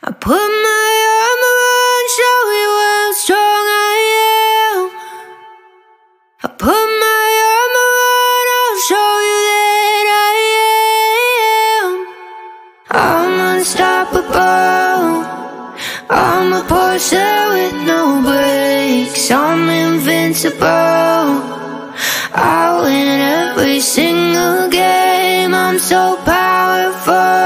I put my arm around, show you how strong I am. I put my arm around, I'll show you that I am. I'm unstoppable. I'm a Porsche with no brakes. I'm invincible. I win every single game. I'm so powerful.